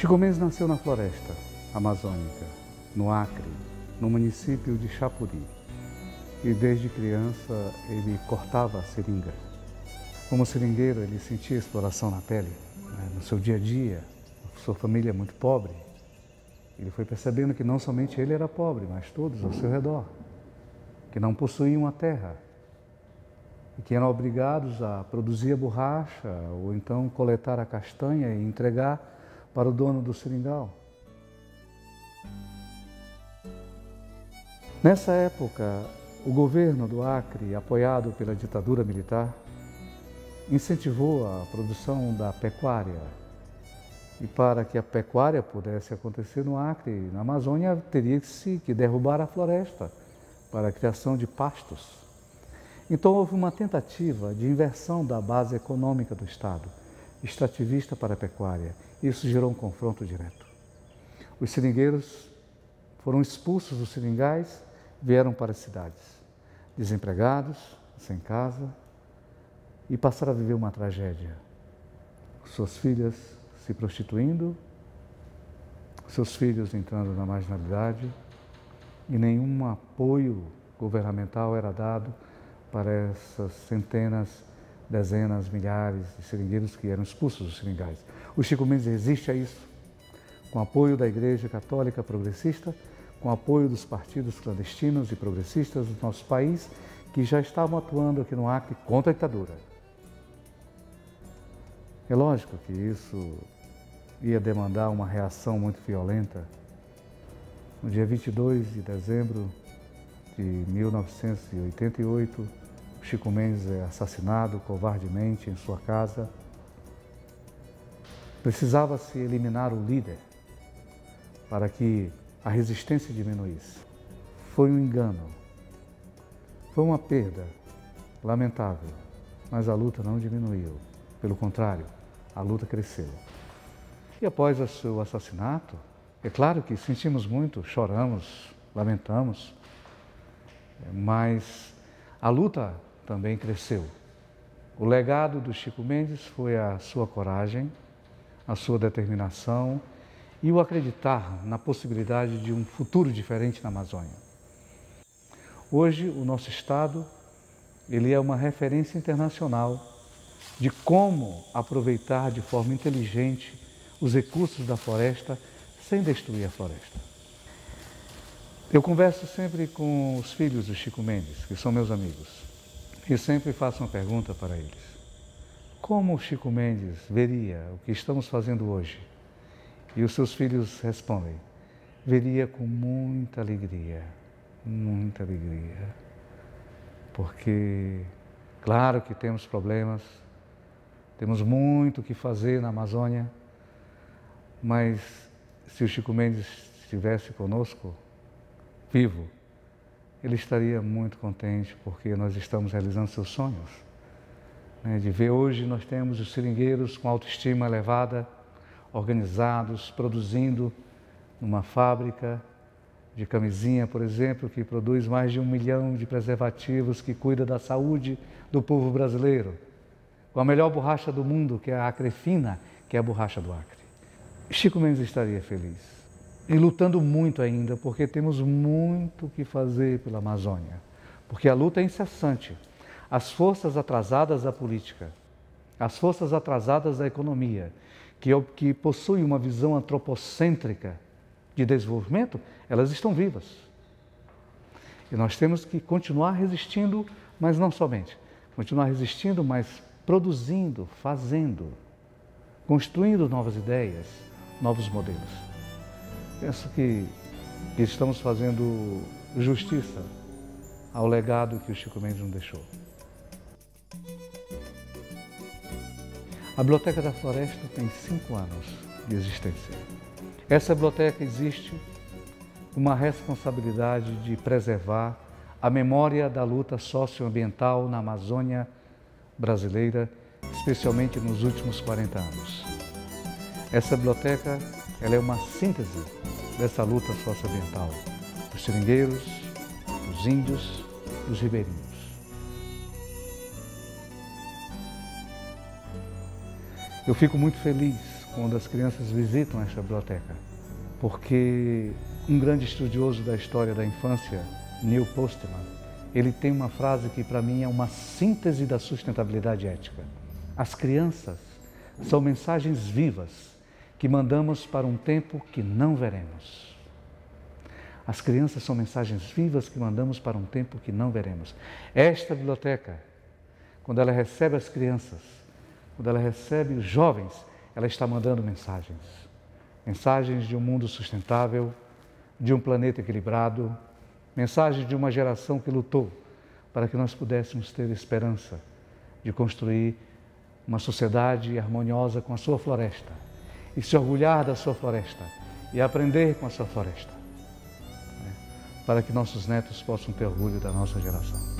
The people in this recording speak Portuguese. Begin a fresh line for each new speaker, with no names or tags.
Chico Mendes nasceu na floresta amazônica, no Acre, no município de Chapuri. E desde criança ele cortava a seringa. Como seringueiro, ele sentia exploração na pele. Né? No seu dia a dia, sua família é muito pobre. Ele foi percebendo que não somente ele era pobre, mas todos ao seu redor, que não possuíam a terra e que eram obrigados a produzir a borracha ou então coletar a castanha e entregar para o dono do seringal. Nessa época, o governo do Acre, apoiado pela ditadura militar, incentivou a produção da pecuária. E para que a pecuária pudesse acontecer no Acre, na Amazônia, teria-se que derrubar a floresta para a criação de pastos. Então houve uma tentativa de inversão da base econômica do Estado, extrativista para a pecuária. Isso gerou um confronto direto. Os seringueiros foram expulsos dos seringais, vieram para as cidades, desempregados, sem casa, e passaram a viver uma tragédia. Suas filhas se prostituindo, seus filhos entrando na marginalidade e nenhum apoio governamental era dado para essas centenas, dezenas, milhares de seringueiros que eram expulsos dos seringais. O Chico Mendes resiste a isso, com apoio da Igreja Católica Progressista, com apoio dos partidos clandestinos e progressistas do nosso país, que já estavam atuando aqui no Acre contra a ditadura. É lógico que isso ia demandar uma reação muito violenta. No dia 22 de dezembro de 1988, Chico Mendes é assassinado covardemente em sua casa. Precisava-se eliminar o líder para que a resistência diminuísse. Foi um engano, foi uma perda lamentável, mas a luta não diminuiu. Pelo contrário, a luta cresceu. E após o seu assassinato, é claro que sentimos muito, choramos, lamentamos, mas a luta também cresceu. O legado do Chico Mendes foi a sua coragem, a sua determinação e o acreditar na possibilidade de um futuro diferente na Amazônia. Hoje, o nosso Estado ele é uma referência internacional de como aproveitar de forma inteligente os recursos da floresta sem destruir a floresta. Eu converso sempre com os filhos do Chico Mendes, que são meus amigos. E sempre faço uma pergunta para eles. Como o Chico Mendes veria o que estamos fazendo hoje? E os seus filhos respondem: veria com muita alegria, muita alegria. Porque, claro que temos problemas, temos muito o que fazer na Amazônia, mas se o Chico Mendes estivesse conosco, vivo, ele estaria muito contente porque nós estamos realizando seus sonhos. Né? De ver hoje nós temos os seringueiros com autoestima elevada, organizados, produzindo numa fábrica de camisinha, por exemplo, que produz mais de um milhão de preservativos, que cuida da saúde do povo brasileiro, com a melhor borracha do mundo, que é a Acrefina, que é a borracha do Acre. Chico Mendes estaria feliz e lutando muito ainda, porque temos muito que fazer pela Amazônia. Porque a luta é incessante. As forças atrasadas da política, as forças atrasadas da economia, que, que possuem uma visão antropocêntrica de desenvolvimento, elas estão vivas. E nós temos que continuar resistindo, mas não somente. Continuar resistindo, mas produzindo, fazendo, construindo novas ideias, novos modelos. Penso que, que estamos fazendo justiça ao legado que o Chico Mendes nos deixou. A Biblioteca da Floresta tem cinco anos de existência. Essa biblioteca existe uma responsabilidade de preservar a memória da luta socioambiental na Amazônia brasileira, especialmente nos últimos 40 anos. Essa biblioteca ela é uma síntese dessa luta socioambiental dos seringueiros, dos índios, dos ribeirinhos. Eu fico muito feliz quando as crianças visitam esta biblioteca, porque um grande estudioso da história da infância, Neil Postman, ele tem uma frase que para mim é uma síntese da sustentabilidade ética. As crianças são mensagens vivas que mandamos para um tempo que não veremos. As crianças são mensagens vivas que mandamos para um tempo que não veremos. Esta biblioteca, quando ela recebe as crianças, quando ela recebe os jovens, ela está mandando mensagens. Mensagens de um mundo sustentável, de um planeta equilibrado, mensagens de uma geração que lutou para que nós pudéssemos ter esperança de construir uma sociedade harmoniosa com a sua floresta e se orgulhar da sua floresta e aprender com a sua floresta, né? para que nossos netos possam ter orgulho da nossa geração.